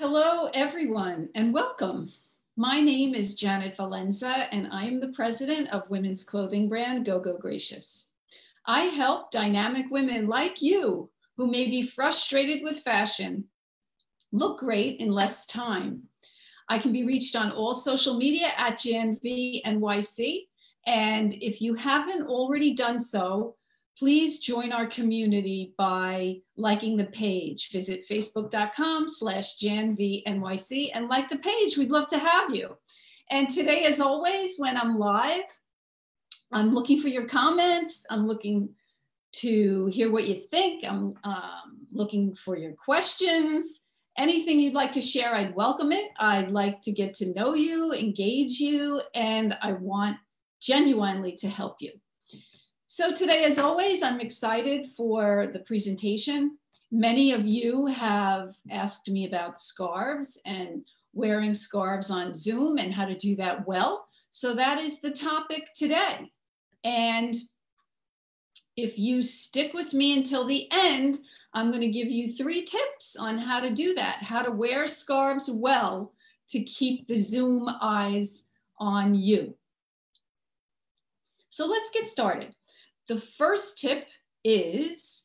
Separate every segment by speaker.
Speaker 1: Hello, everyone, and welcome. My name is Janet Valenza, and I am the president of women's clothing brand Go Go Gracious. I help dynamic women like you who may be frustrated with fashion look great in less time. I can be reached on all social media at JanVNYC. And if you haven't already done so, please join our community by liking the page. Visit facebook.com slash janvnyc and like the page. We'd love to have you. And today, as always, when I'm live, I'm looking for your comments. I'm looking to hear what you think. I'm um, looking for your questions. Anything you'd like to share, I'd welcome it. I'd like to get to know you, engage you, and I want genuinely to help you. So today, as always, I'm excited for the presentation. Many of you have asked me about scarves and wearing scarves on Zoom and how to do that well. So that is the topic today. And if you stick with me until the end, I'm going to give you three tips on how to do that, how to wear scarves well to keep the Zoom eyes on you. So let's get started. The first tip is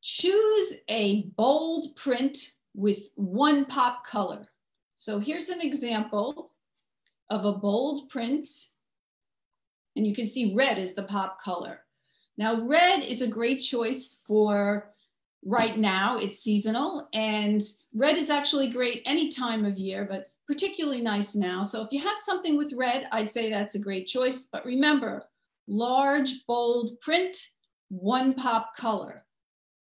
Speaker 1: choose a bold print with one pop color. So here's an example of a bold print. And you can see red is the pop color. Now, red is a great choice for right now. It's seasonal and red is actually great any time of year, but particularly nice now. So if you have something with red, I'd say that's a great choice. But remember, large, bold print, one pop color.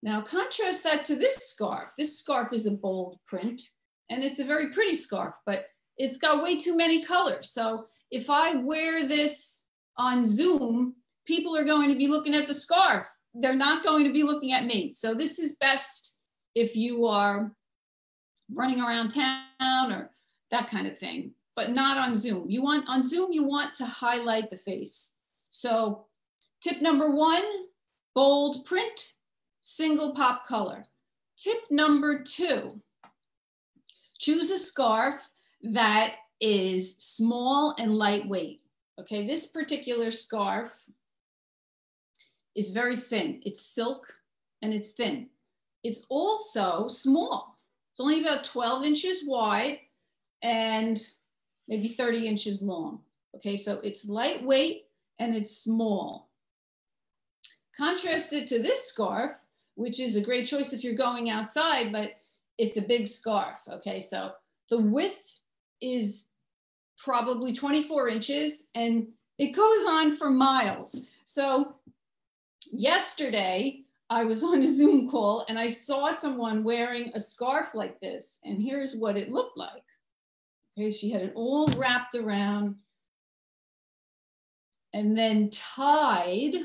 Speaker 1: Now contrast that to this scarf. This scarf is a bold print and it's a very pretty scarf, but it's got way too many colors. So if I wear this on Zoom, people are going to be looking at the scarf. They're not going to be looking at me. So this is best if you are running around town or that kind of thing, but not on Zoom. You want on Zoom, you want to highlight the face. So tip number one, bold print, single pop color. Tip number two, choose a scarf that is small and lightweight. Okay, this particular scarf is very thin. It's silk and it's thin. It's also small. It's only about 12 inches wide and maybe 30 inches long. Okay, so it's lightweight and it's small. Contrast it to this scarf, which is a great choice if you're going outside, but it's a big scarf. Okay, so the width is probably 24 inches and it goes on for miles. So yesterday I was on a Zoom call and I saw someone wearing a scarf like this and here's what it looked like. Okay, she had it all wrapped around and then tied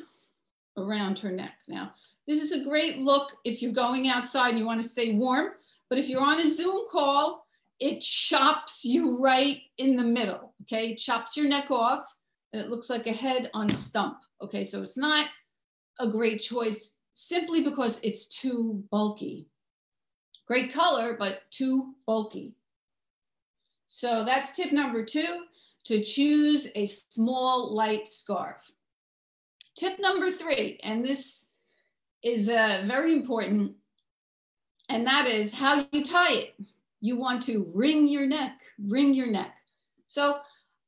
Speaker 1: around her neck. Now, this is a great look if you're going outside and you want to stay warm, but if you're on a Zoom call, it chops you right in the middle, okay? It chops your neck off and it looks like a head on stump, okay? So it's not a great choice simply because it's too bulky. Great color, but too bulky. So that's tip number two to choose a small light scarf. Tip number three, and this is uh, very important, and that is how you tie it. You want to ring your neck, ring your neck. So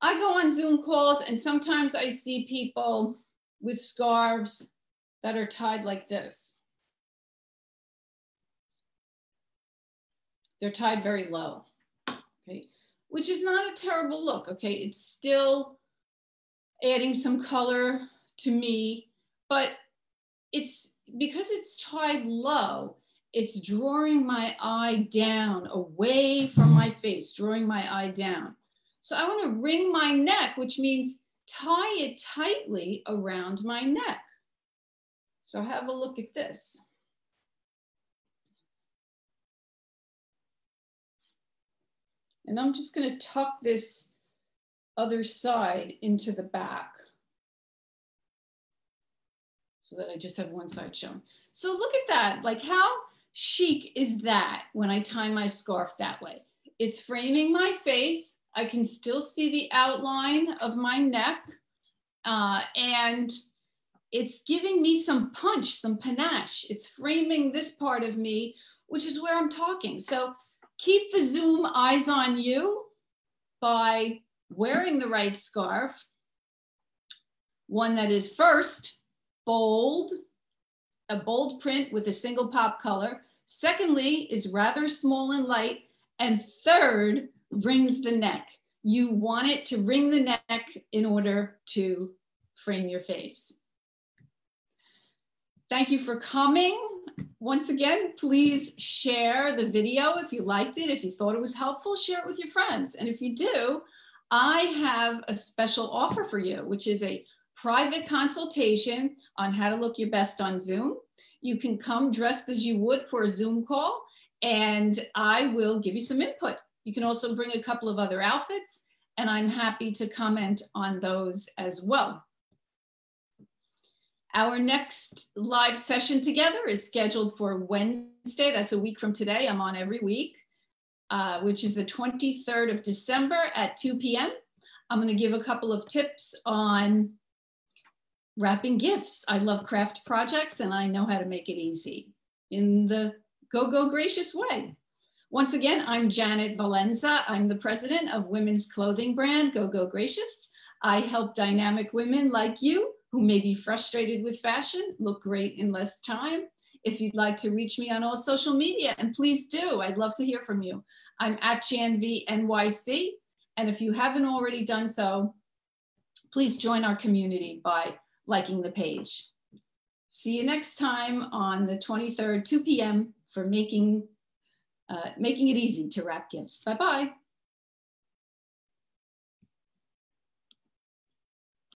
Speaker 1: I go on Zoom calls and sometimes I see people with scarves that are tied like this. They're tied very low, okay? Which is not a terrible look, okay? It's still adding some color to me, but it's because it's tied low, it's drawing my eye down away from my face, drawing my eye down. So I wanna ring my neck, which means tie it tightly around my neck. So have a look at this. And I'm just gonna tuck this other side into the back so that I just have one side shown. So look at that, like how chic is that when I tie my scarf that way? it's framing my face. I can still see the outline of my neck. Uh, and it's giving me some punch, some panache. It's framing this part of me, which is where I'm talking. So keep the Zoom eyes on you by wearing the right scarf. One that is first, bold, a bold print with a single pop color. Secondly, is rather small and light. And third, rings the neck. You want it to ring the neck in order to frame your face. Thank you for coming. Once again, please share the video if you liked it. If you thought it was helpful, share it with your friends. And if you do, I have a special offer for you, which is a private consultation on how to look your best on Zoom. You can come dressed as you would for a Zoom call, and I will give you some input. You can also bring a couple of other outfits, and I'm happy to comment on those as well. Our next live session together is scheduled for Wednesday. That's a week from today. I'm on every week, uh, which is the 23rd of December at 2 p.m. I'm going to give a couple of tips on wrapping gifts. I love craft projects and I know how to make it easy in the Go Go Gracious way. Once again, I'm Janet Valenza. I'm the president of women's clothing brand Go Go Gracious. I help dynamic women like you who may be frustrated with fashion look great in less time. If you'd like to reach me on all social media, and please do, I'd love to hear from you. I'm at JanVNYC. And if you haven't already done so, please join our community by liking the page. See you next time on the 23rd, 2 p.m. for making, uh, making it easy to wrap gifts. Bye-bye.